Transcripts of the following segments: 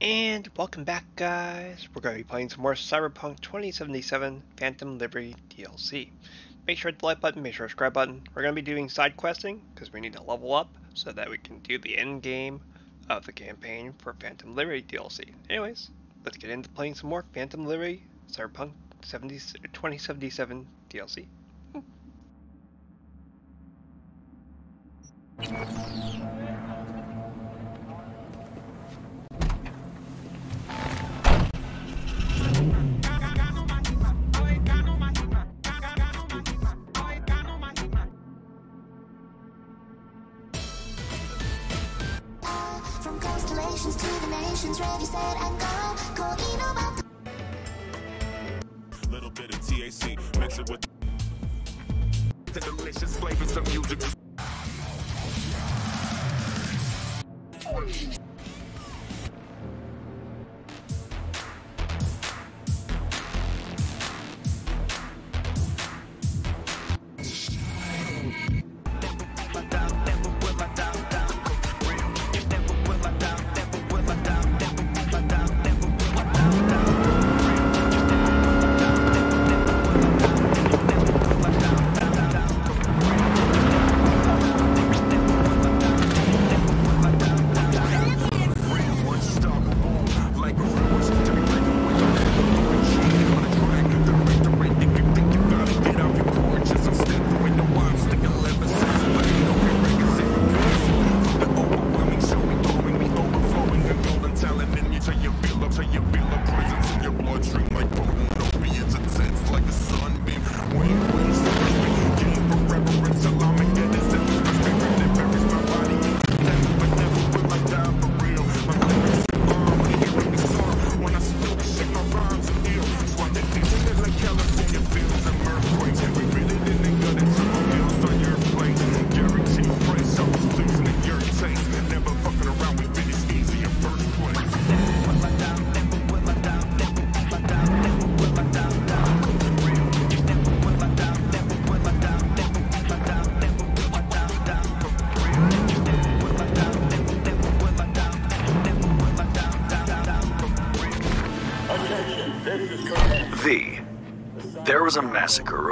And welcome back guys, we're going to be playing some more Cyberpunk 2077 Phantom Liberty DLC. Make sure to like button, make sure to subscribe button. We're going to be doing side questing, because we need to level up, so that we can do the end game of the campaign for Phantom Liberty DLC. Anyways, let's get into playing some more Phantom Liberty Cyberpunk 70, 2077 DLC.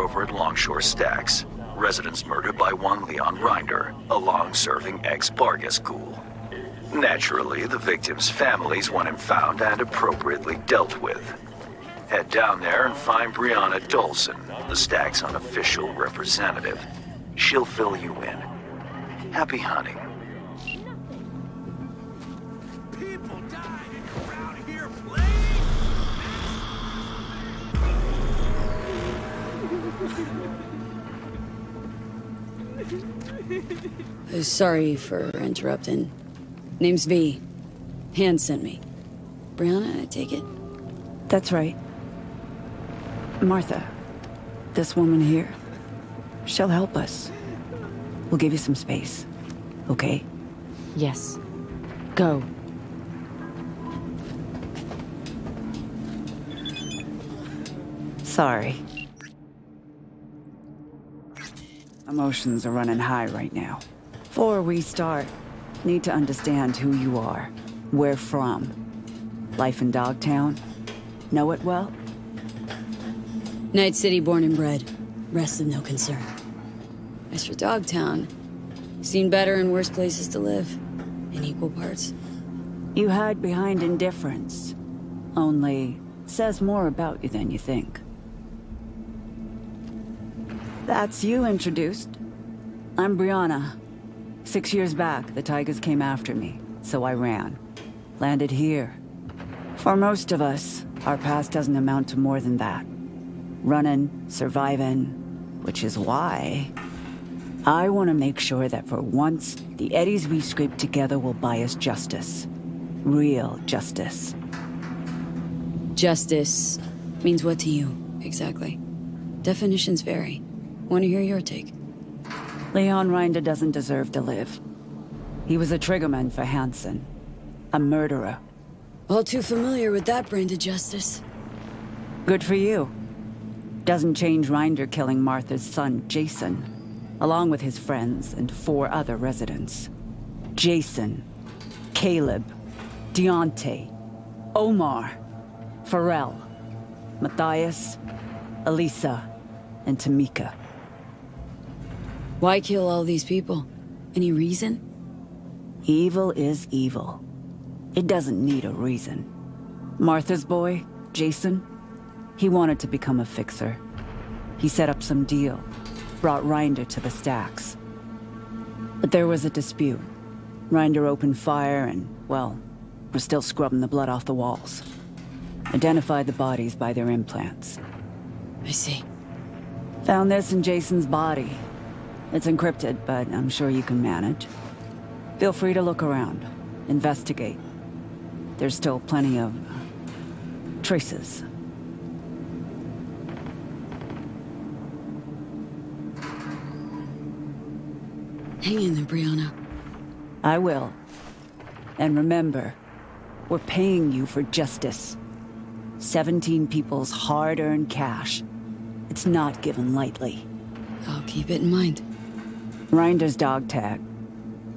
Over at Longshore Stacks. Residents murdered by one Leon Rinder, a long-serving ex-Barghest ghoul. Naturally, the victims' families want him found and appropriately dealt with. Head down there and find Brianna Dolson, the Stacks' unofficial representative. She'll fill you in. Happy hunting. Uh, sorry for interrupting. Name's V. Hand sent me. Brianna, I take it? That's right. Martha, this woman here, she'll help us. We'll give you some space, okay? Yes. Go. Sorry. Emotions are running high right now. Before we start, need to understand who you are, where from. Life in Dogtown? Know it well? Night City born and bred. Rest of no concern. As for Dogtown, seen better and worse places to live. In equal parts. You hide behind indifference. Only says more about you than you think. That's you introduced. I'm Brianna. Six years back, the Tigers came after me, so I ran. Landed here. For most of us, our past doesn't amount to more than that. Running, surviving, which is why I want to make sure that for once, the eddies we scrape together will buy us justice. Real justice. Justice means what to you, exactly? Definitions vary. Want to hear your take? Leon Rinder doesn't deserve to live. He was a triggerman for Hansen. A murderer. All too familiar with that brand of justice. Good for you. Doesn't change Rinder killing Martha's son, Jason, along with his friends and four other residents. Jason, Caleb, Deontay, Omar, Pharrell, Matthias, Elisa, and Tamika. Why kill all these people? Any reason? Evil is evil. It doesn't need a reason. Martha's boy, Jason, he wanted to become a fixer. He set up some deal, brought Rinder to the stacks. But there was a dispute. Rinder opened fire and, well, we're still scrubbing the blood off the walls. Identified the bodies by their implants. I see. Found this in Jason's body. It's encrypted, but I'm sure you can manage. Feel free to look around. Investigate. There's still plenty of... uh, traces. Hang in there, Brianna. I will. And remember, we're paying you for justice. 17 people's hard-earned cash. It's not given lightly. I'll keep it in mind. Rinder's dog tag.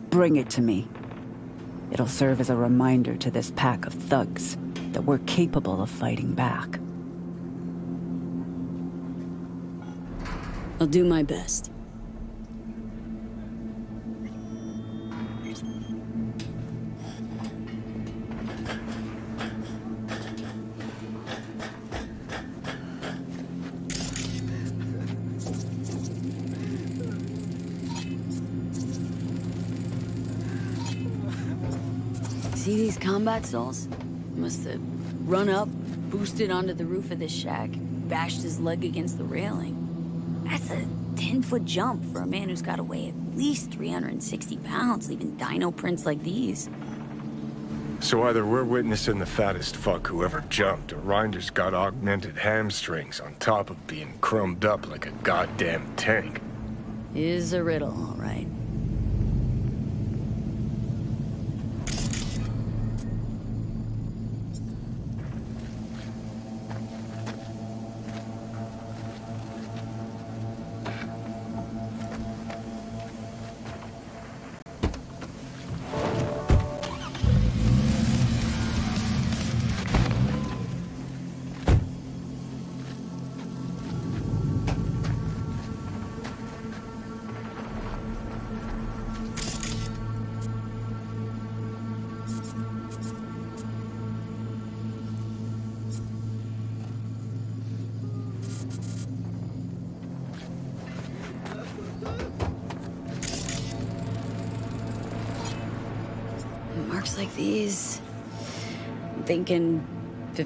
Bring it to me. It'll serve as a reminder to this pack of thugs that we're capable of fighting back. I'll do my best. Combat souls? Must have run up, boosted onto the roof of this shack, bashed his leg against the railing. That's a 10 foot jump for a man who's got to weigh at least 360 pounds, leaving dino prints like these. So either we're witnessing the fattest fuck who ever jumped, or Rinder's got augmented hamstrings on top of being chromed up like a goddamn tank. Is a riddle, all right.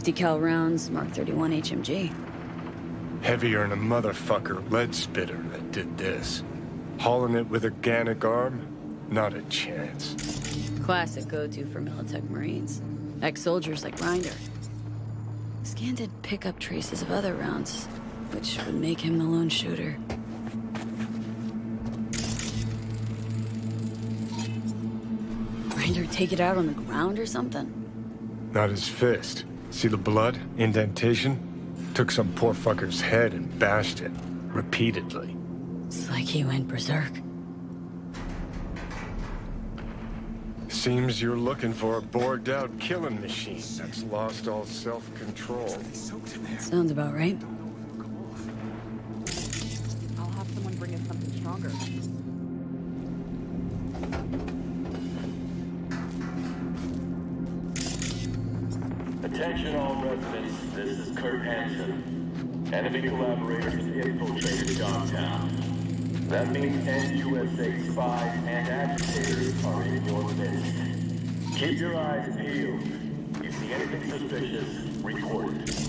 50 cal rounds, Mark 31 HMG. Heavier than a motherfucker lead spitter that did this. Hauling it with organic arm? Not a chance. Classic go-to for Militech Marines. Ex-soldiers like Rinder. Scan did pick up traces of other rounds, which would make him the lone shooter. Rinder take it out on the ground or something? Not his fist. See the blood? Indentation? Took some poor fucker's head and bashed it. Repeatedly. It's like he went berserk. Seems you're looking for a bored out killing machine that's lost all self-control. Sounds about right. That means NUSA spies and agitators are in your midst. Keep your eyes peeled. If you see anything suspicious, report it.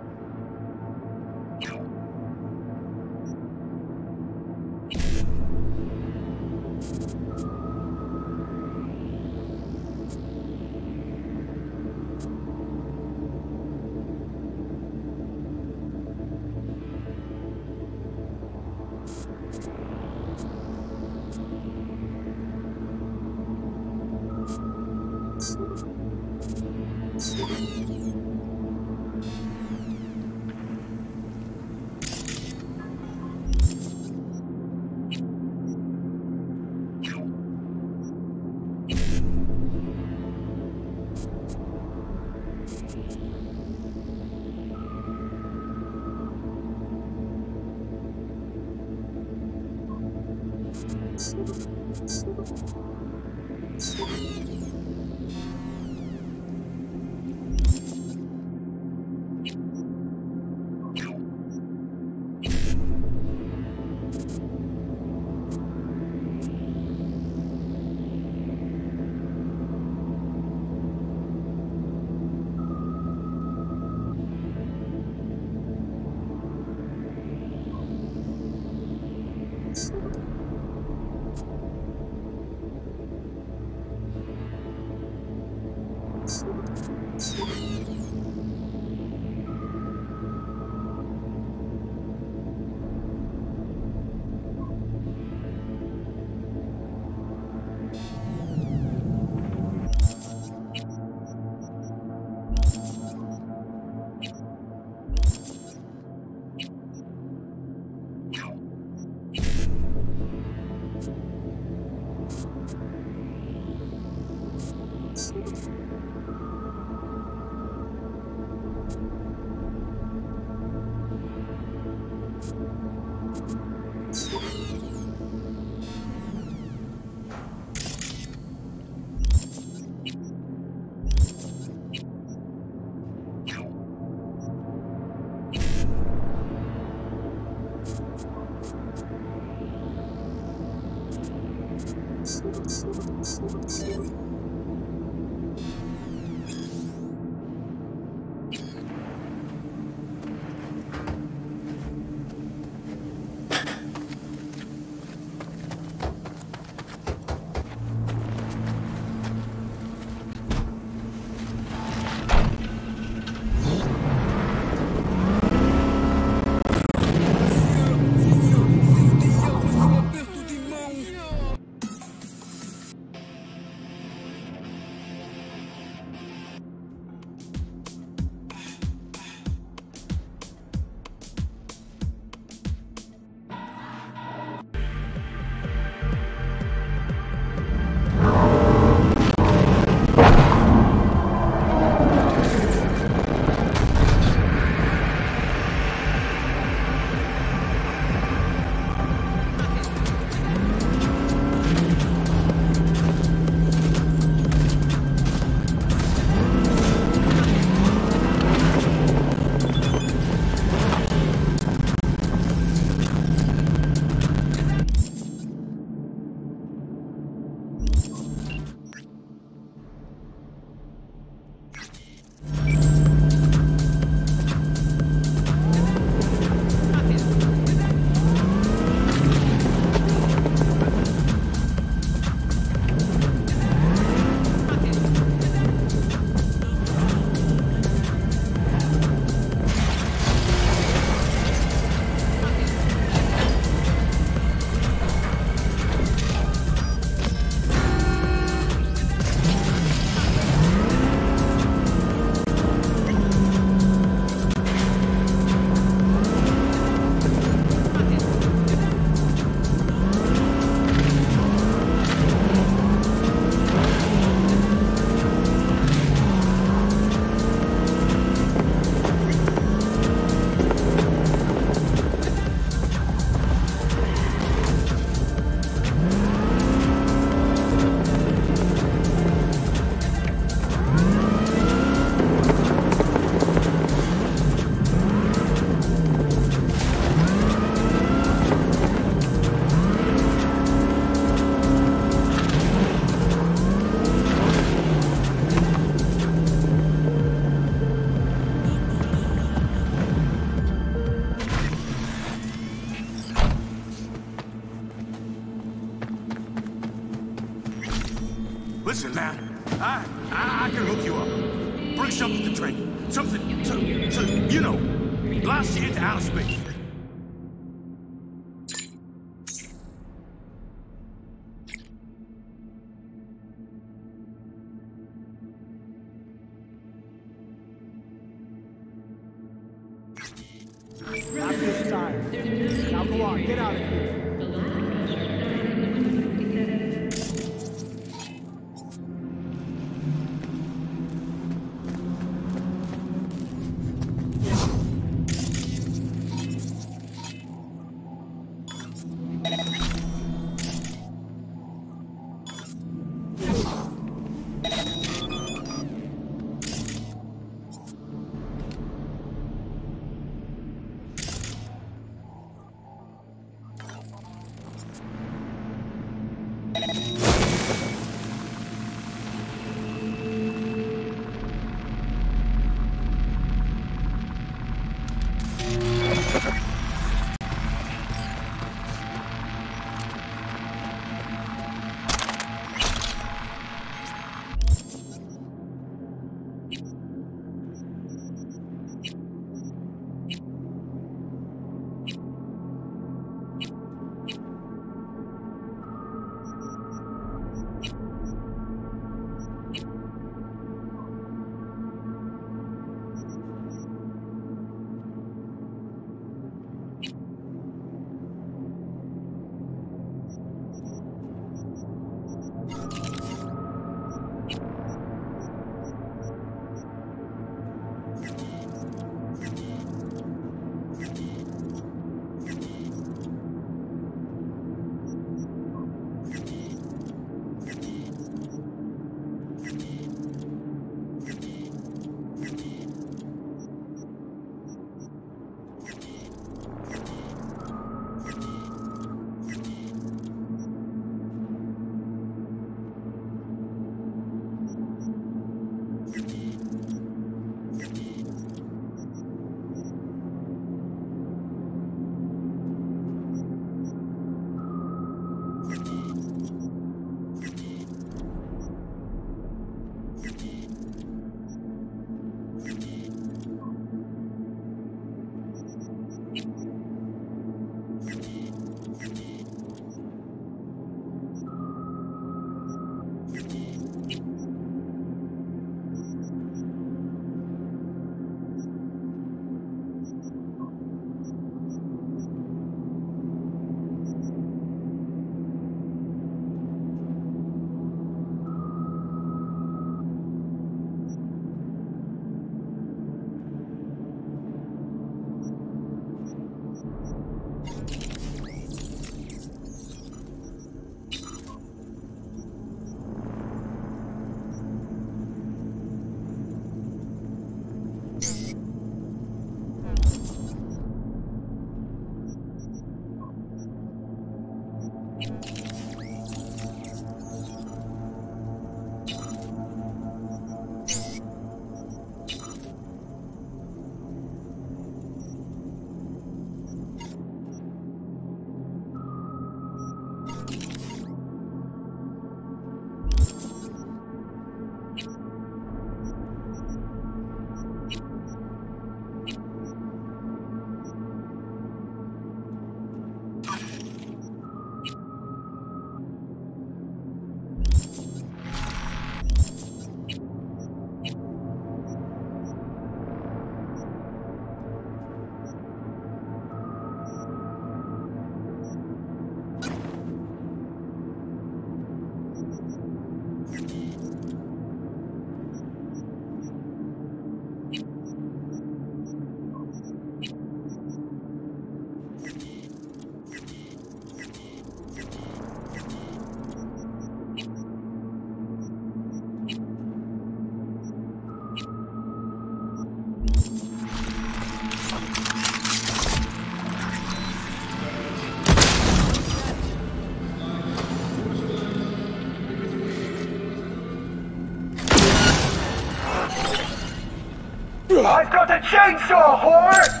Chainsaw, whore!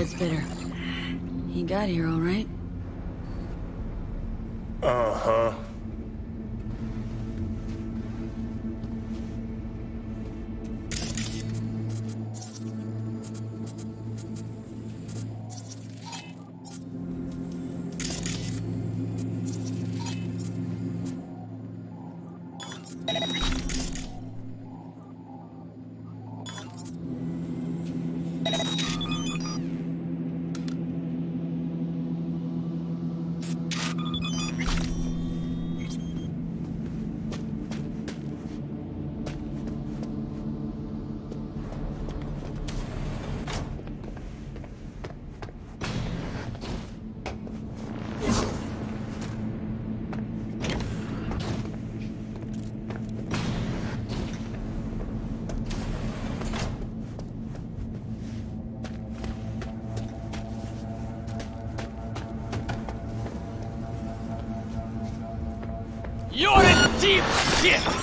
Lead spitter. He got here all deep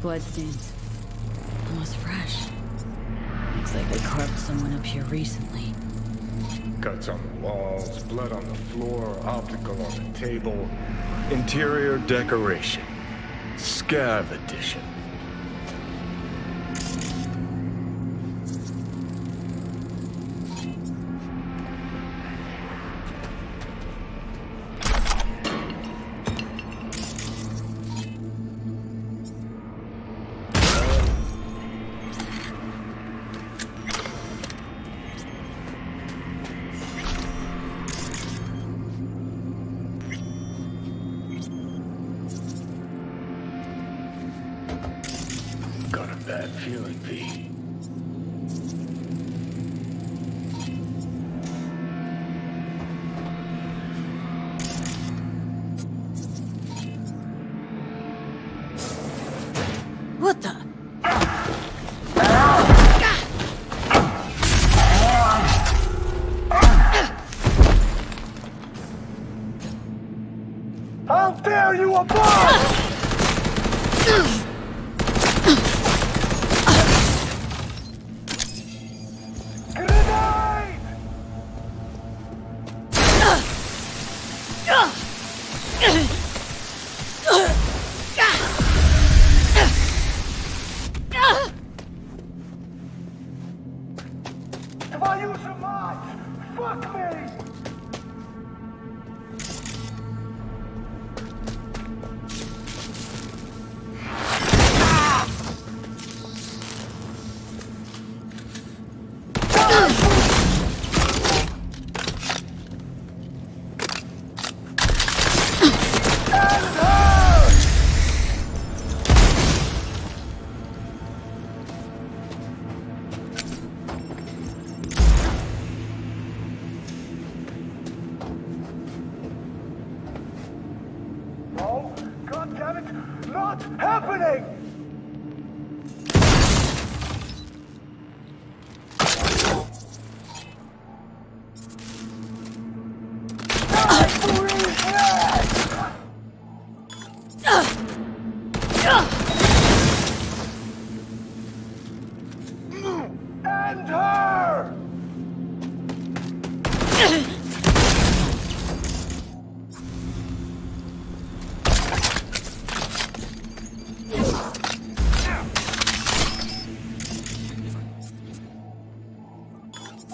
bloodstains. Almost fresh. Looks like they carved someone up here recently. Guts on the walls, blood on the floor, optical on the table. Interior decoration. Scav edition.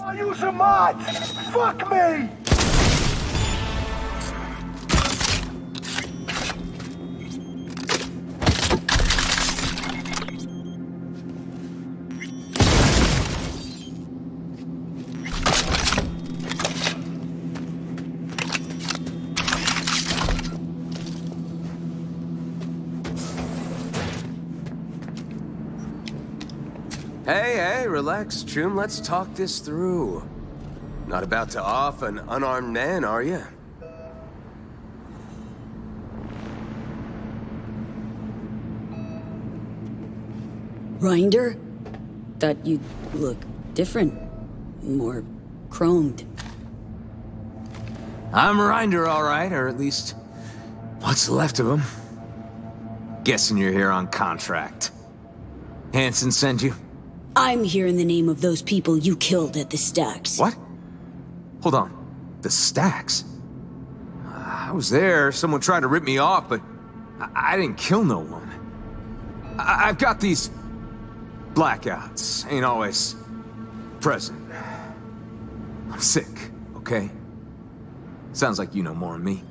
I use a mod! Fuck me! Relax, Choom. Let's talk this through. Not about to off an unarmed man, are you? Rinder? Thought you'd look different. More chromed. I'm Rinder, all right, or at least what's left of him. Guessing you're here on contract. Hansen sent you? I'm here in the name of those people you killed at the stacks. What? Hold on. The stacks? I was there. Someone tried to rip me off, but I, I didn't kill no one. I I've got these blackouts. Ain't always present. I'm sick, okay? Sounds like you know more than me.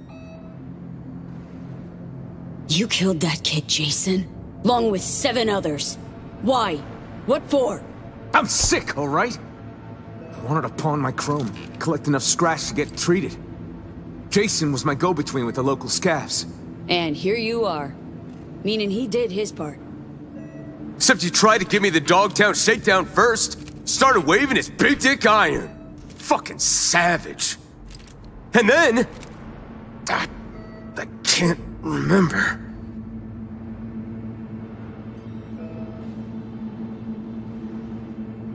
You killed that kid, Jason, along with seven others. Why? What for? I'm sick, all right? I wanted to pawn my chrome, collect enough scratch to get treated. Jason was my go-between with the local scavs. And here you are. Meaning he did his part. Except you tried to give me the Dogtown shakedown first. Started waving his big dick iron. Fucking savage. And then... I, I can't remember.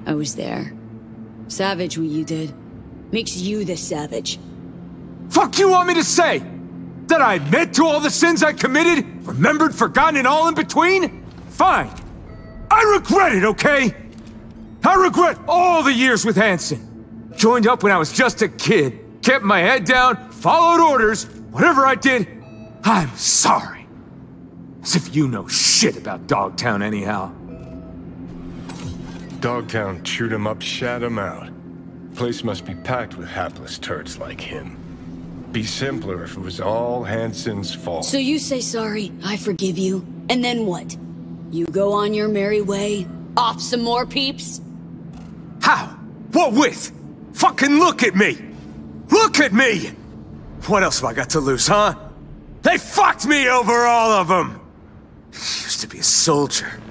I was there. Savage what you did. Makes you the savage. Fuck you want me to say? That I admit to all the sins I committed? Remembered, forgotten, and all in between? Fine. I regret it, okay? I regret all the years with Hansen. Joined up when I was just a kid, kept my head down, followed orders, whatever I did, I'm sorry. As if you know shit about Dogtown anyhow. Dogtown chewed him up, shat him out. Place must be packed with hapless turds like him. Be simpler if it was all Hansen's fault. So you say sorry, I forgive you, and then what? You go on your merry way, off some more peeps? How? What with? Fucking look at me! Look at me! What else have I got to lose, huh? They fucked me over all of them! Used to be a soldier.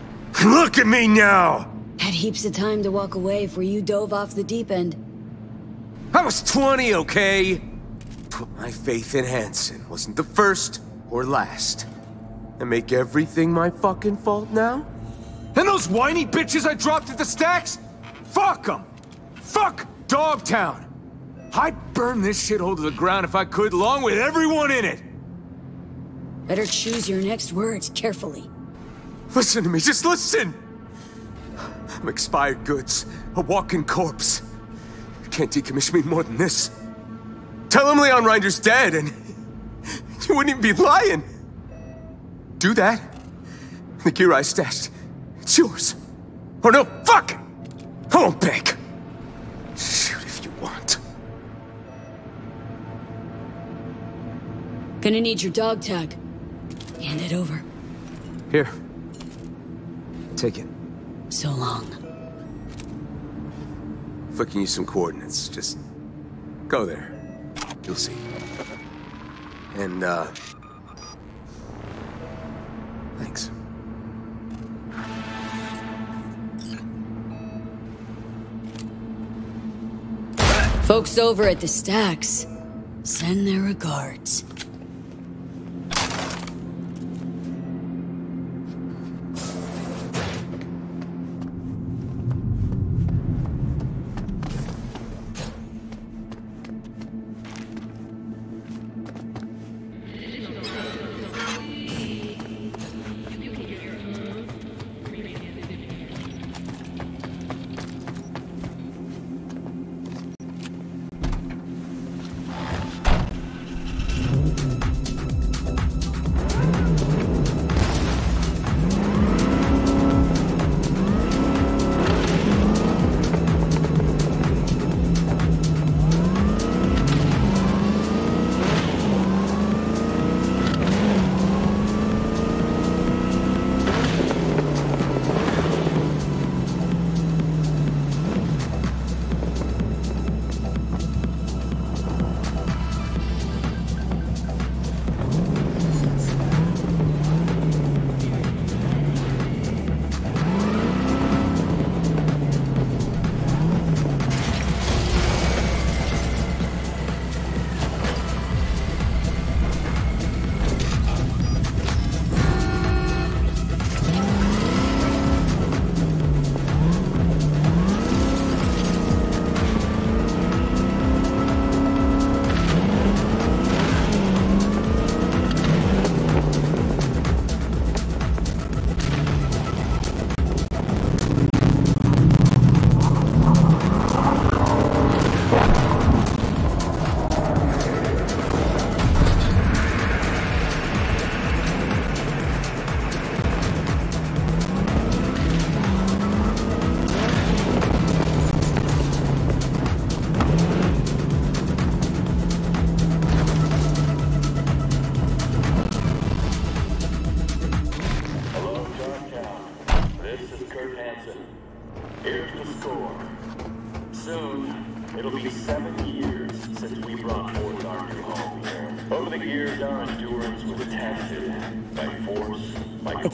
Look at me now! Had heaps of time to walk away before you dove off the deep end. I was 20, okay? Put my faith in Hansen. Wasn't the first or last. And make everything my fucking fault now? And those whiny bitches I dropped at the stacks? Fuck them! Fuck Dogtown! I'd burn this shithole to the ground if I could, along with everyone in it! Better choose your next words carefully. Listen to me, just listen! I'm expired goods, a walking corpse. You can't decommission me more than this. Tell him Leon Rinder's dead, and you wouldn't even be lying. Do that. The gear I stashed, it's yours. Or no, fuck! I won't beg. Shoot if you want. Gonna need your dog tag. Hand it over. Here. Take it. So long. Flicking you some coordinates. Just go there. You'll see. And, uh... Thanks. Folks over at the stacks send their regards.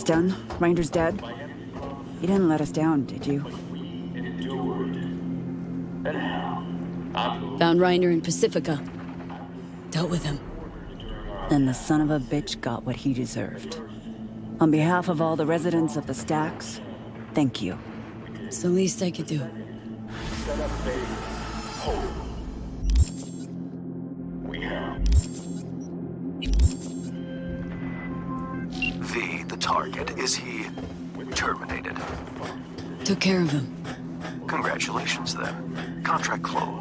It's done? Rinder's dead? You didn't let us down, did you? endured. And now, I'm Found Rinder in Pacifica. Dealt with him. And the son of a bitch got what he deserved. On behalf of all the residents of the Stacks, thank you. It's the least I could do. Care of him. Congratulations, then. Contract closed.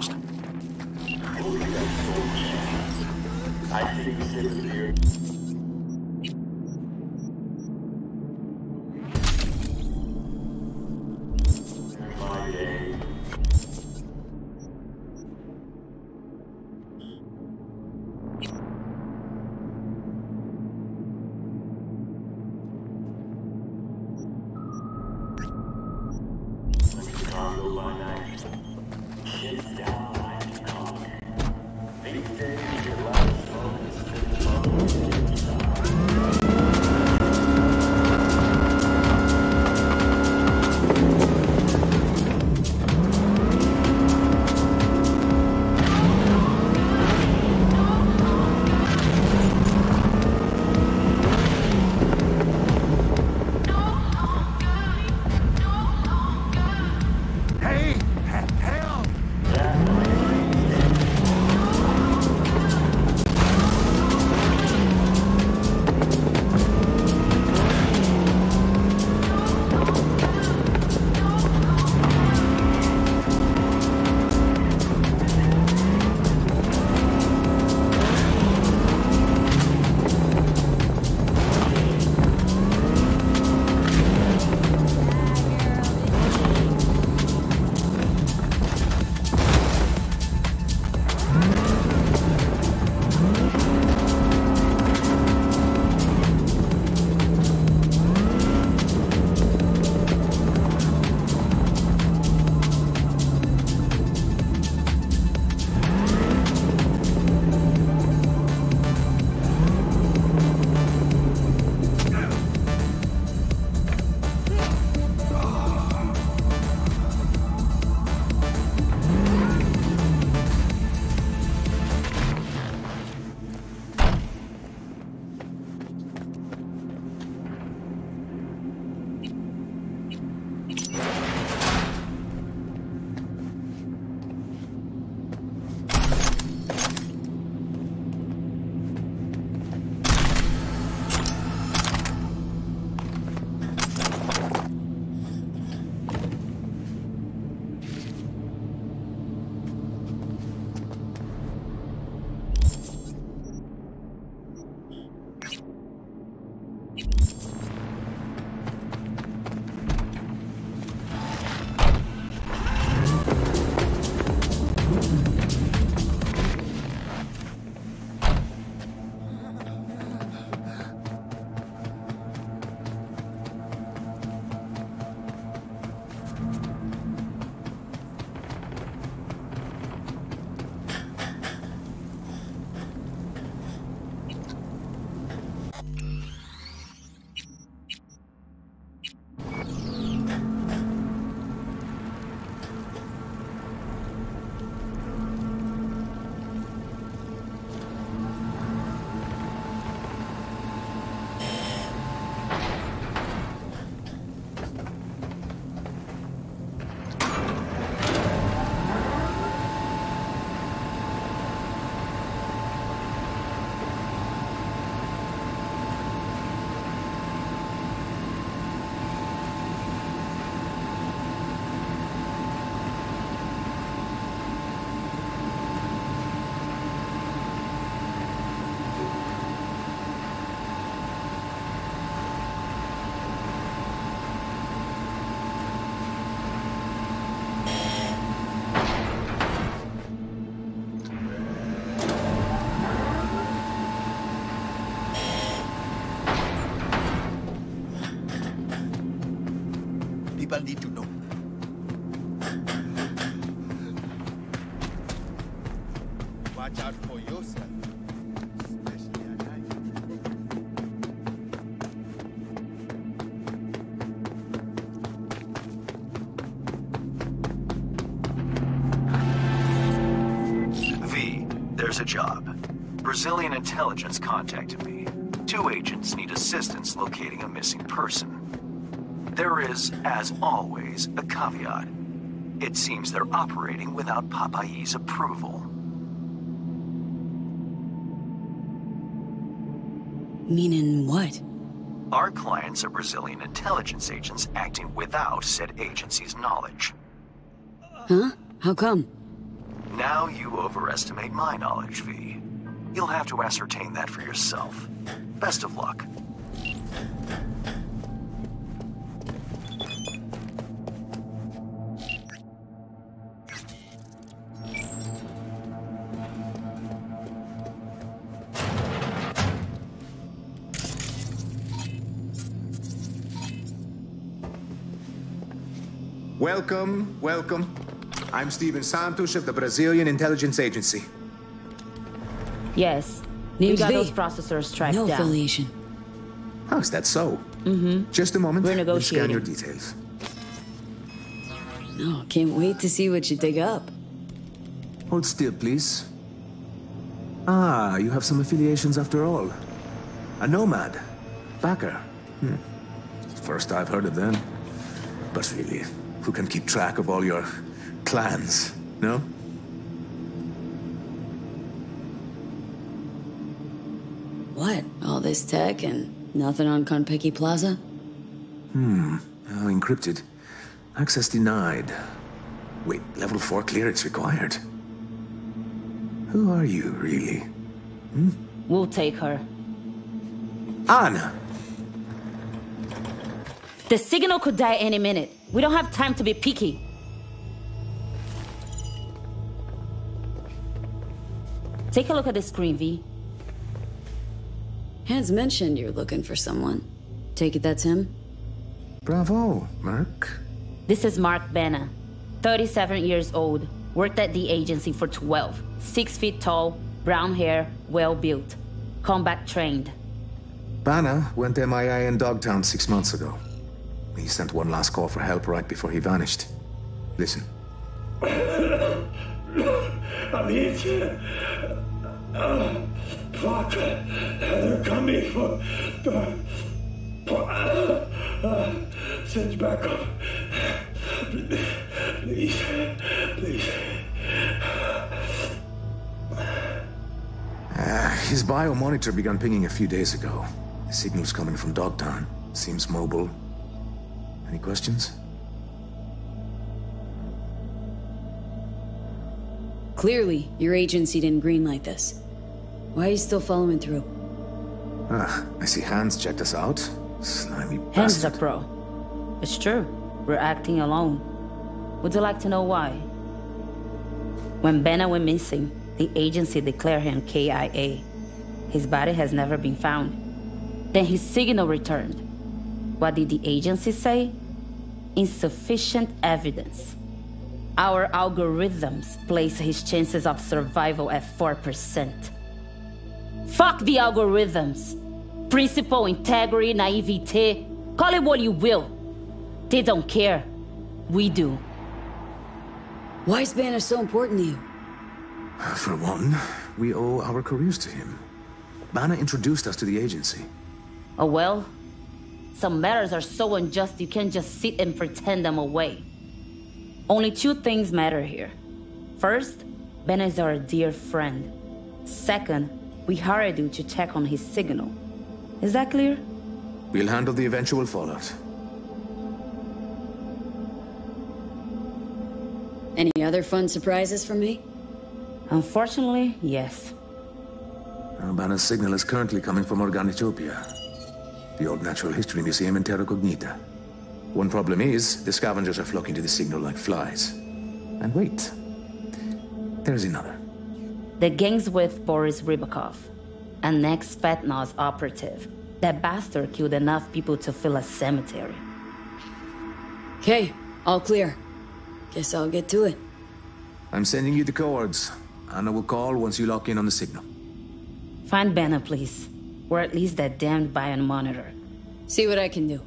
Watch out for yourself. V, there's a job. Brazilian intelligence contacted me. Two agents need assistance locating a missing person. There is, as always, a caveat. It seems they're operating without Papayi's approval. Meaning what? Our clients are Brazilian intelligence agents acting without said agency's knowledge. Huh? How come? Now you overestimate my knowledge, V. You'll have to ascertain that for yourself. Best of luck. Welcome, welcome. I'm Steven Santos of the Brazilian Intelligence Agency. Yes. we Name's got V. those processors tracked No down. affiliation. How is that so? Mm-hmm. Just a moment. We're We'll scan negotiating. your details. No, can't wait to see what you dig up. Hold still, please. Ah, you have some affiliations after all. A nomad. Backer. Hmm. First I've heard of them. But really, who can keep track of all your plans, no? What? All this tech and nothing on Konpeki Plaza? Hmm. Encrypted. Access denied. Wait, level 4 clearance required. Who are you, really? Hmm? We'll take her. Anna! The signal could die any minute. We don't have time to be picky. Take a look at the screen, V. Hands mentioned you're looking for someone. Take it that's him? Bravo, Mark. This is Mark Banna, 37 years old, worked at the agency for 12, 6 feet tall, brown hair, well built, combat trained. Banner went MIA in Dogtown six months ago. He sent one last call for help right before he vanished. Listen. I'm here. Fuck. They're coming for. uh, send back up. Please. Please. Uh, his biomonitor began pinging a few days ago. The signal's coming from Dogtown. Seems mobile. Any questions? Clearly, your agency didn't greenlight this. Why are you still following through? Ah, I see Hands checked us out. Slimy Hands bastard. a pro. It's true. We're acting alone. Would you like to know why? When Benna went missing, the agency declared him KIA. His body has never been found. Then his signal returned. What did the agency say? Insufficient evidence. Our algorithms place his chances of survival at 4%. Fuck the algorithms. Principle, integrity, naivete, call it what you will. They don't care. We do. Why is Banner so important to you? For one, we owe our careers to him. Banner introduced us to the agency. Oh well, some matters are so unjust you can't just sit and pretend them away. Only two things matter here. First, Ben is our dear friend. Second, we hired you to check on his signal. Is that clear? We'll handle the eventual fallout. Any other fun surprises for me? Unfortunately, yes. Our Banner's signal is currently coming from Organitopia, the old natural history museum in Terra Cognita. One problem is, the scavengers are flocking to the signal like flies. And wait, there's another. The gang's with Boris Rybakov, an ex-Spetsnaz operative. That bastard killed enough people to fill a cemetery. Okay, all clear. Guess I'll get to it. I'm sending you the coords. Anna will call once you lock in on the signal. Find Banner, please. Or at least that damned biomonitor. See what I can do.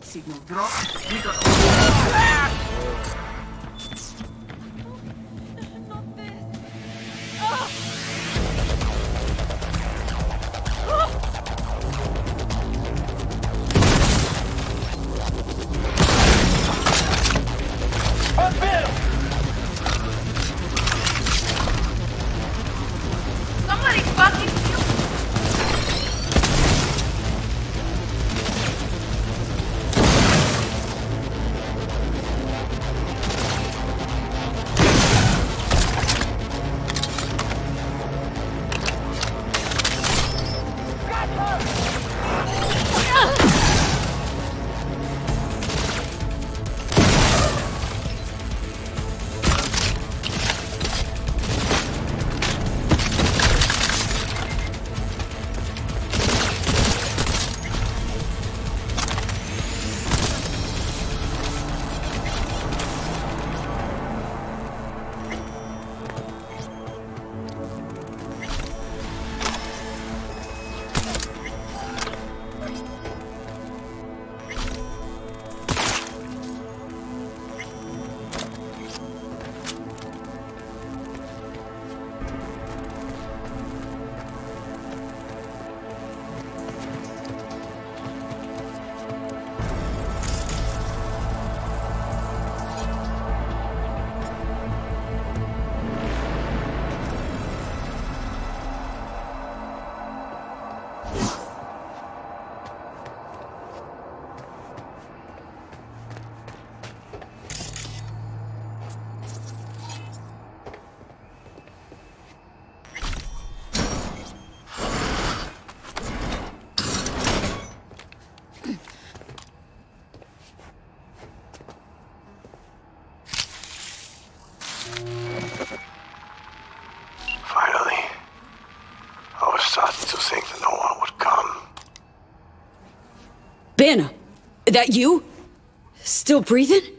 Signal drop. That you? Still breathing?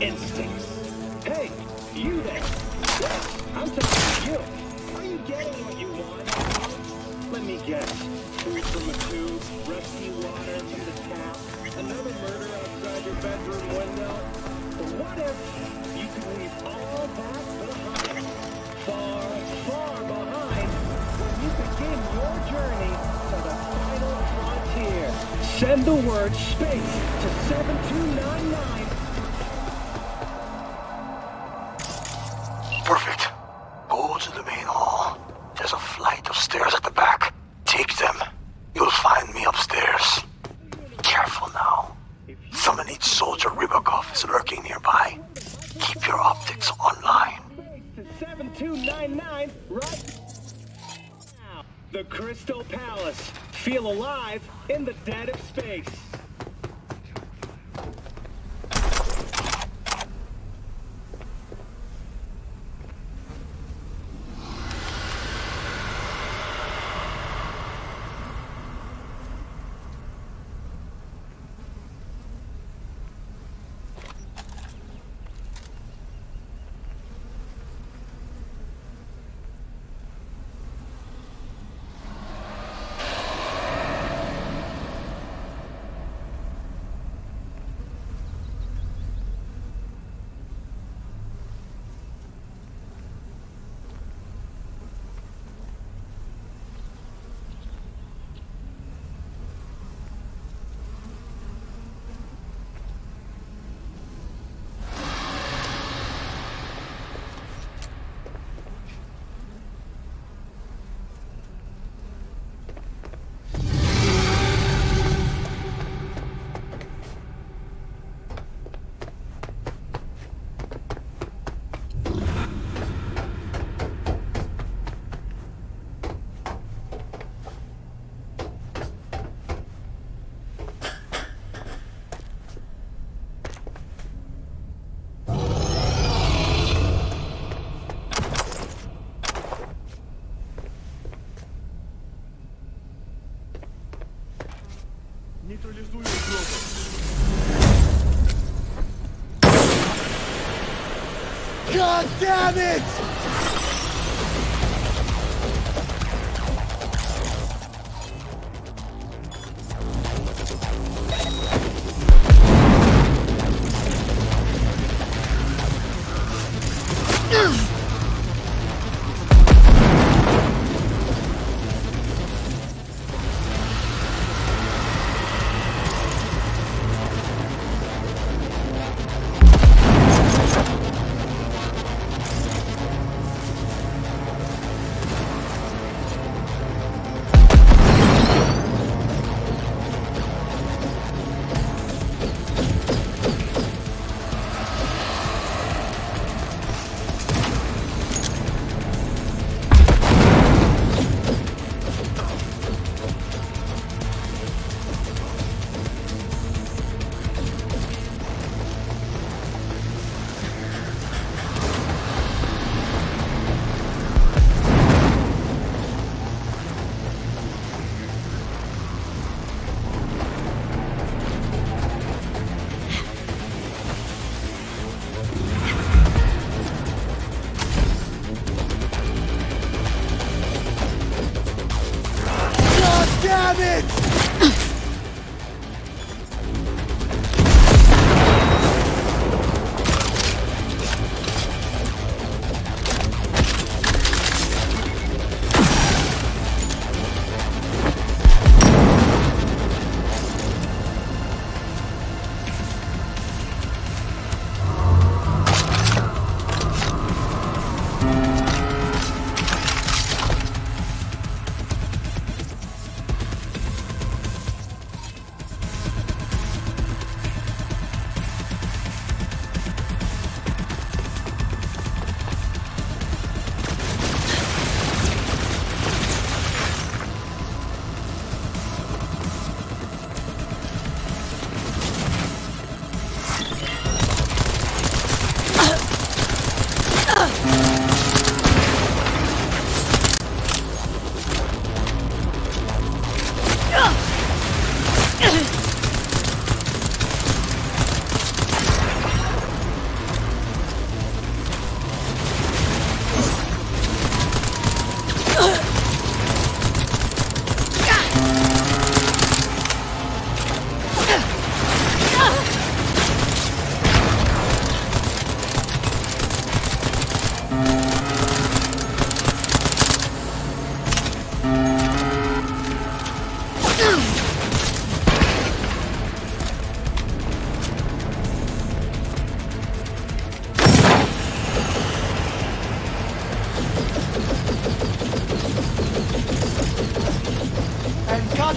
Instincts. Hey, you there. Yes, I'm talking to you. Are you getting what you want? Let me guess. Food from a tube, rusty water from the tap, another murder outside your bedroom window. But what if you could leave all that behind? Far, far behind when you begin your journey to the final frontier. Send the word space to 7299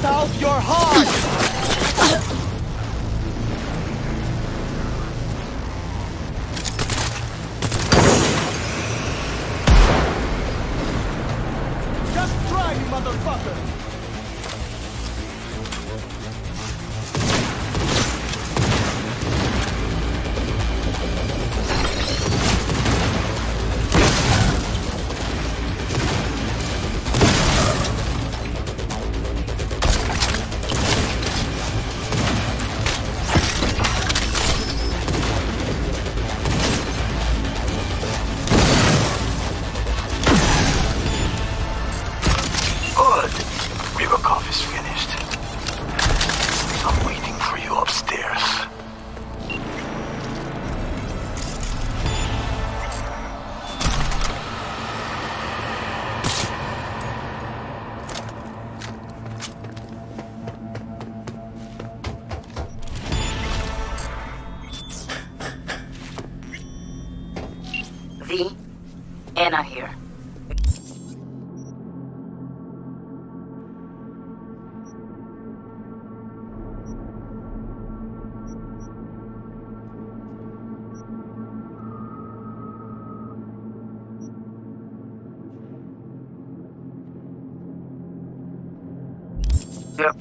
out your heart!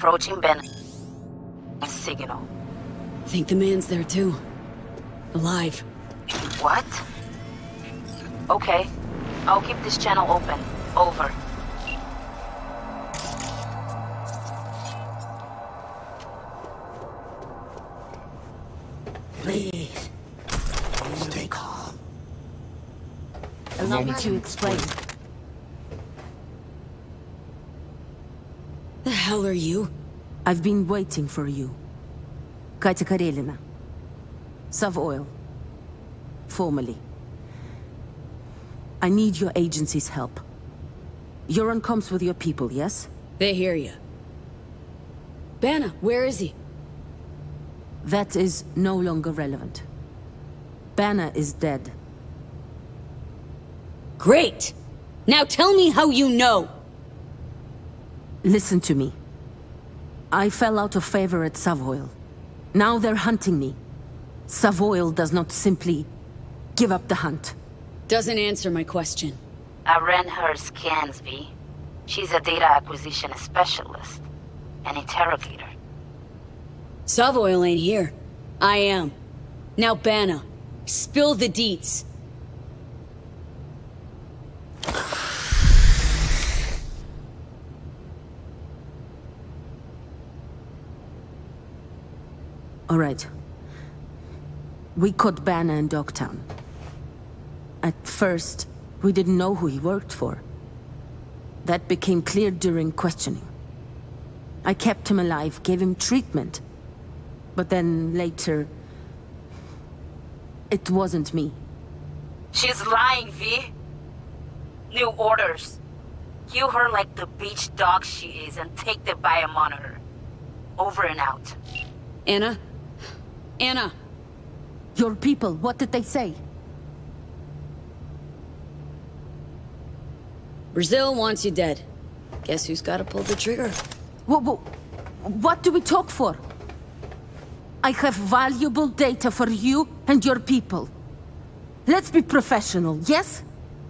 Approaching Ben. A signal. Think the man's there too. Alive. What? Okay. I'll keep this channel open. Over. Please. Stay calm. Allow me to explain. The hell are you? I've been waiting for you. Katya Karelina. SovOil. Formally. I need your agency's help. Euron comes with your people, yes? They hear you. Banna, where is he? That is no longer relevant. Banner is dead. Great! Now tell me how you know! Listen to me. I fell out of favor at SovOil. Now they're hunting me. SovOil does not simply give up the hunt. Doesn't answer my question. I ran her scans, V. She's a data acquisition specialist. An interrogator. SovOil ain't here. I am. Now, Banna, spill the deets. All right. We caught Banner in Dogtown. At first, we didn't know who he worked for. That became clear during questioning. I kept him alive, gave him treatment. But then later... It wasn't me. She's lying, V. New orders. Kill her like the beach dog she is and take the biomonitor. Over and out. Anna? Anna! Your people, what did they say? Brazil wants you dead. Guess who's gotta pull the trigger? What, what, what do we talk for? I have valuable data for you and your people. Let's be professional, yes?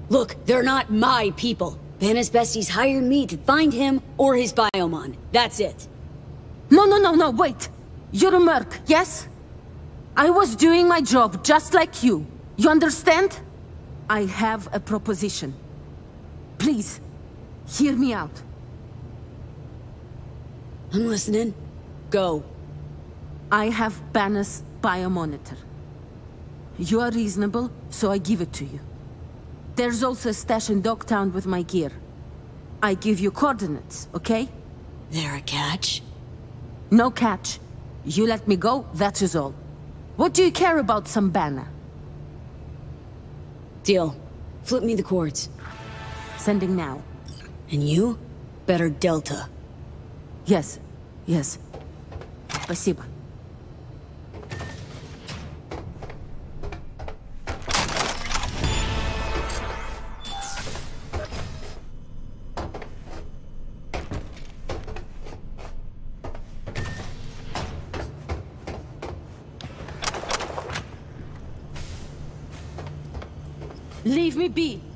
Look, they're not my people. Banna's besties hired me to find him or his biomon. That's it. No, no, no, no, wait. You're a merc, yes? I was doing my job just like you. You understand? I have a proposition. Please, hear me out. I'm listening. Go. I have Banner's biomonitor. You are reasonable, so I give it to you. There's also a stash in Dogtown with my gear. I give you coordinates, okay? There a catch? No catch. You let me go, that is all. What do you care about some Banner? Deal. Flip me the cords. Sending now. And you? Better Delta. Yes, yes. Спасибо. Leave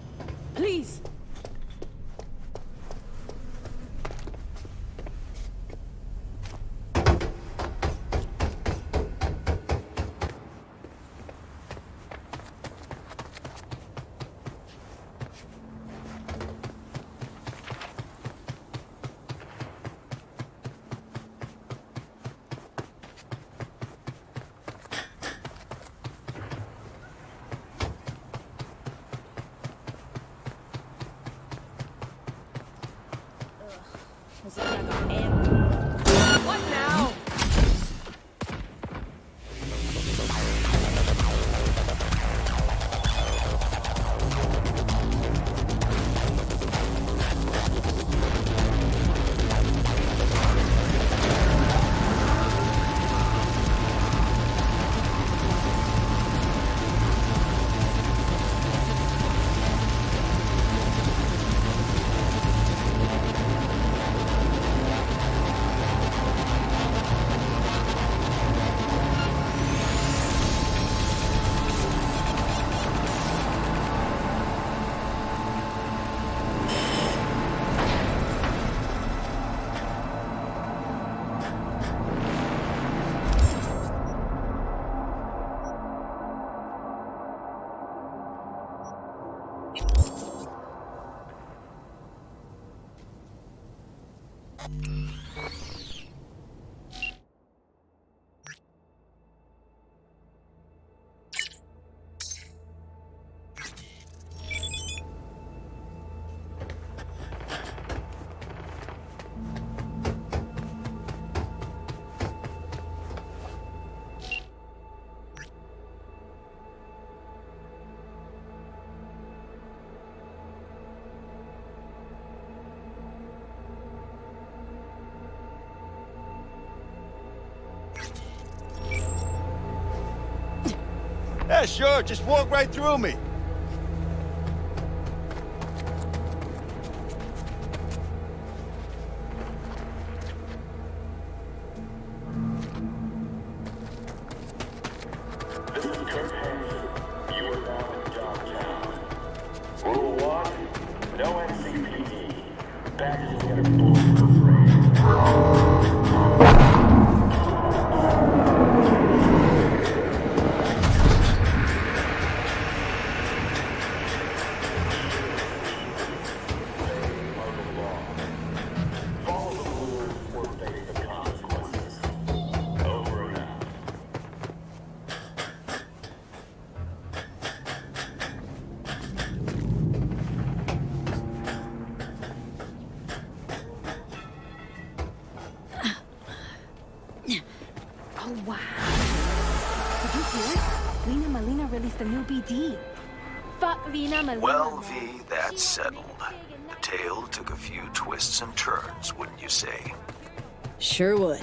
可是那个。Yeah, sure. Just walk right through me. sure would.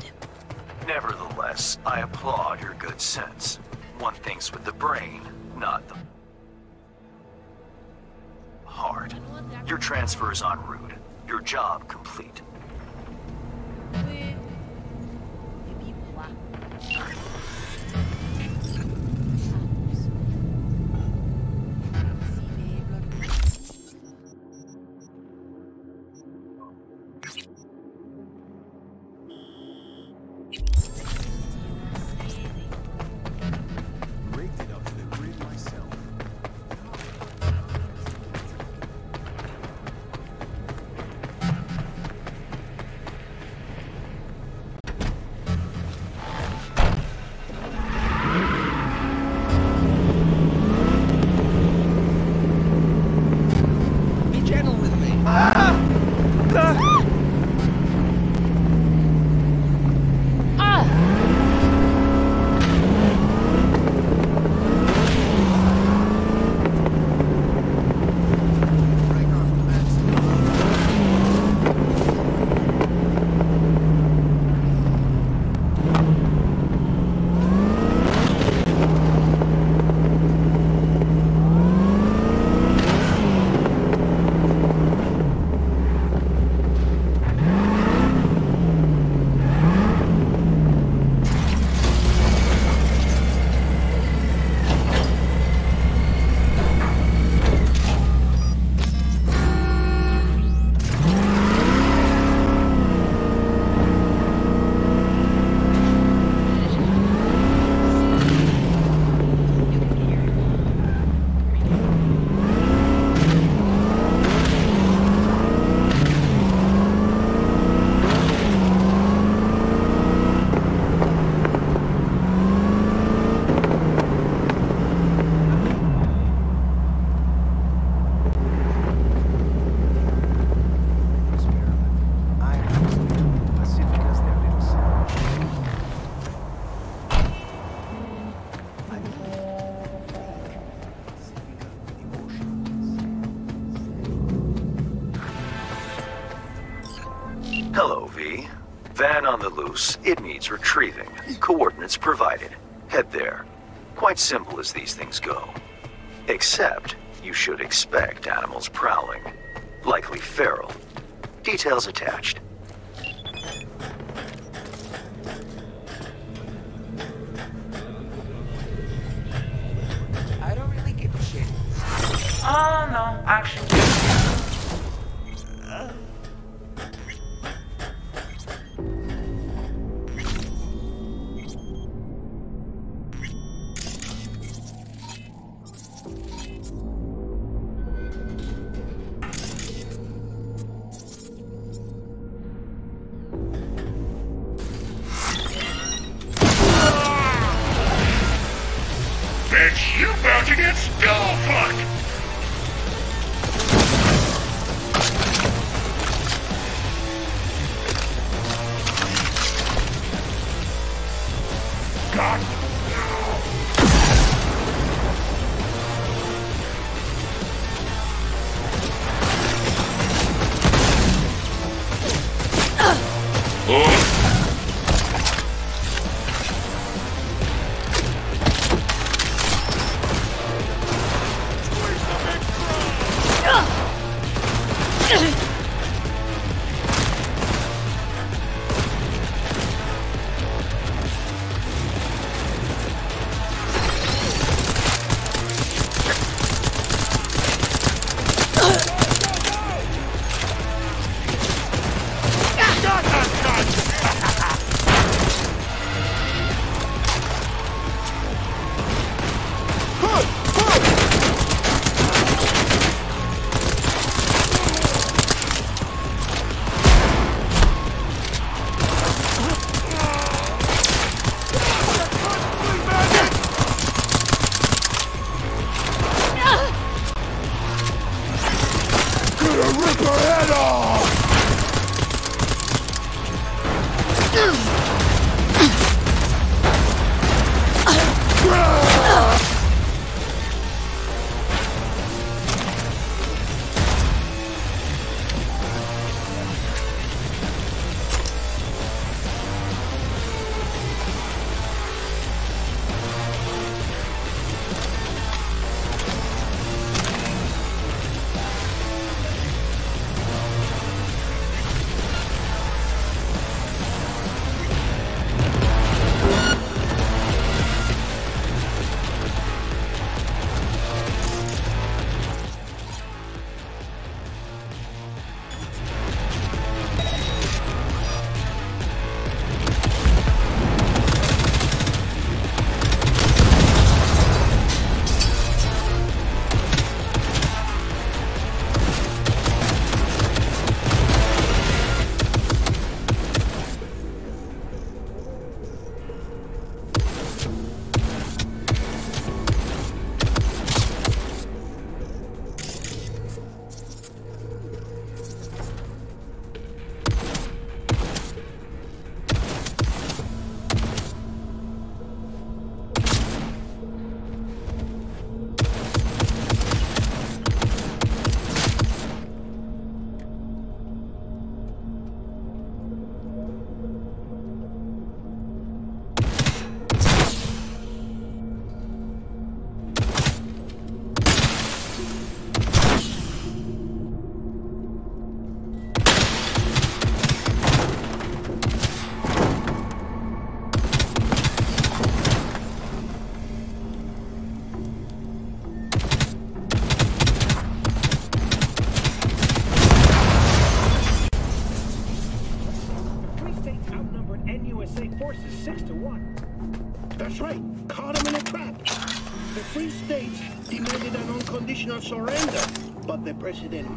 Nevertheless, I applaud your good sense. One thinks with the brain, not the heart. Your transfer is en route. Your job complete. as these things go. Except, you should expect animals prowling. Likely feral. Details attached. President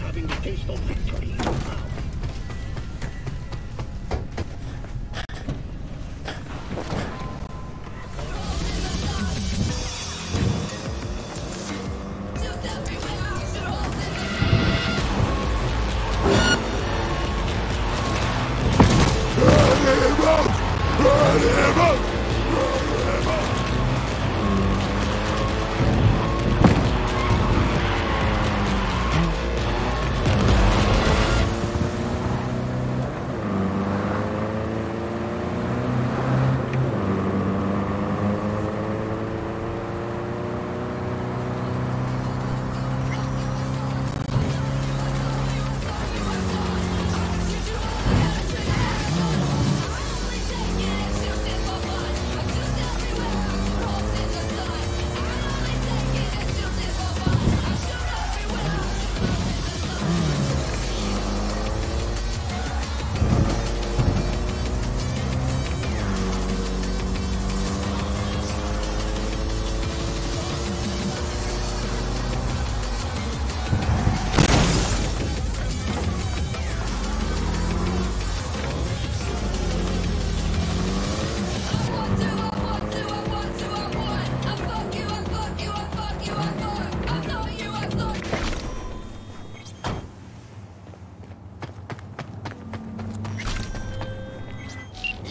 having the taste of victory.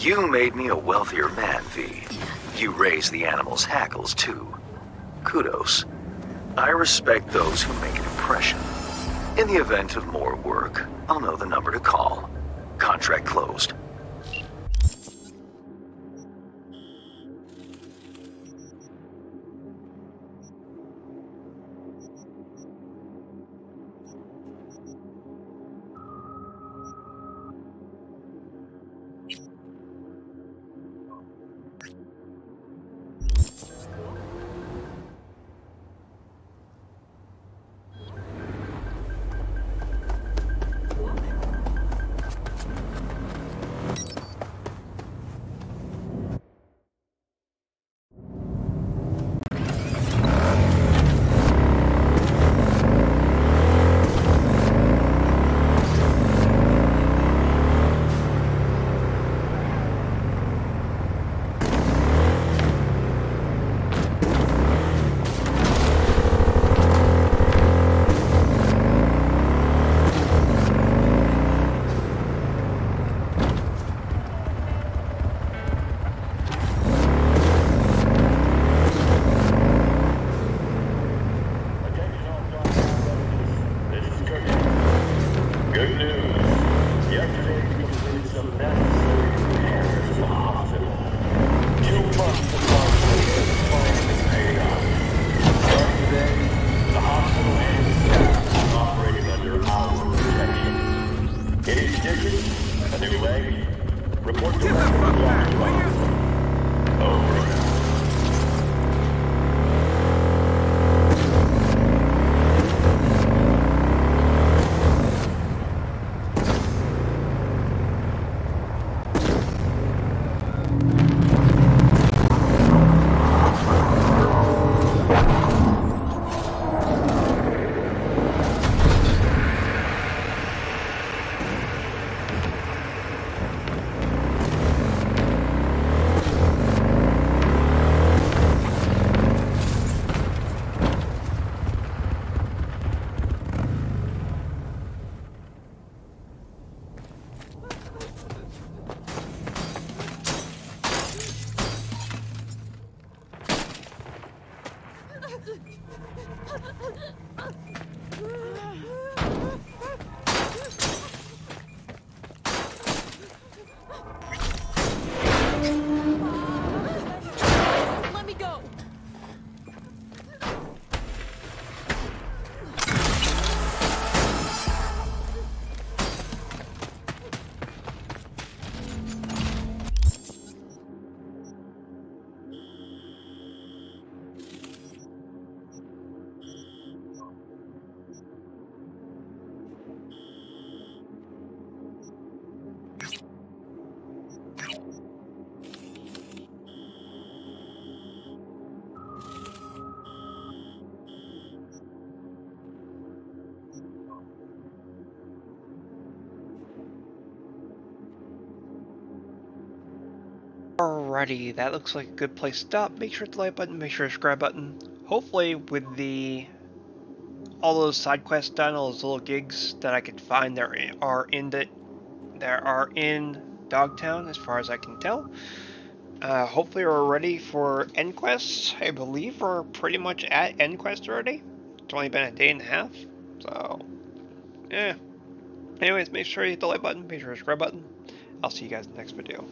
You made me a wealthier man, V. You raised the animal's hackles, too. Kudos. I respect those who make an impression. In the event of more work, I'll know the number to call. Contract closed. Alrighty, that looks like a good place to stop. Make sure to like button, make sure to subscribe button. Hopefully with the all those side quests done, all those little gigs that I could find there are in the there are in Dogtown as far as I can tell. Uh, hopefully we're ready for end quests. I believe we're pretty much at end quest already. It's only been a day and a half, so yeah. Anyways, make sure you hit the like button, make sure to subscribe button. I'll see you guys in the next video.